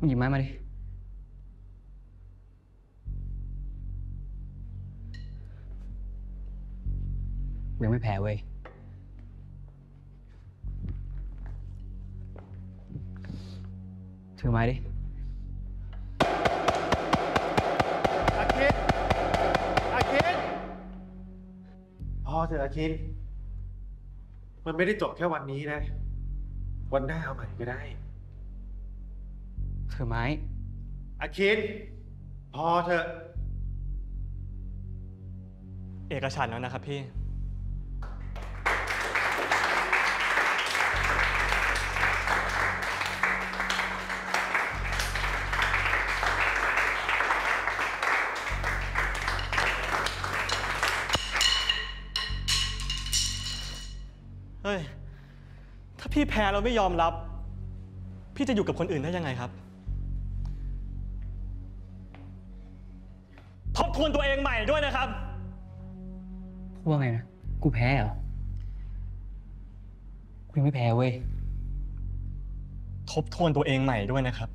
บไม้มาดิ ยังไม่แพ้เว้ย ถือไม้ดิ อาคิน อาคิน พอเถอะอาคิน มันไม่ได้จบแค่วันนี้นะ วันหน้าเอาใหม่ก็ได้ ถือไม้ อาคิน พอเถอะ เอกฉันท์แล้วนะครับพี่ เฮ้ย ถ้าพี่แพ้แล้วไม่ยอมรับ พี่จะอยู่กับคนอื่นได้ยังไงครับ ทบทวนตัวเองใหม่ด้วยนะครับ พูดว่าไงนะ กูแพ้เหรอ กูยังไม่แพ้เว้ย ทบทวนตัวเองใหม่ด้วยนะครับ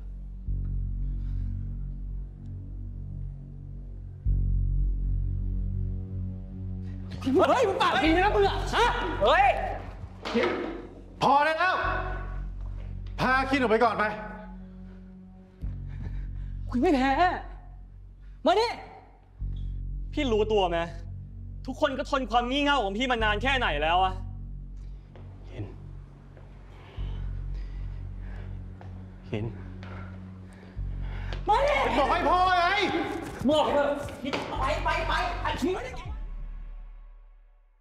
เฮ้ยมึงปากดีนะมึงอะฮะ เฮ้ย พอได้แล้ว พาอาคินออกไปก่อนไป กูยังไม่แพ้ มาดิ พี่รู้ตัวไหมทุกคนก็ทนความงี่เง่าของพี่มานานแค่ไหนแล้วอะเห็น เห็นบอกให้พอไงบอกเลยไปไปไปไอ้ชี้ไม่ได้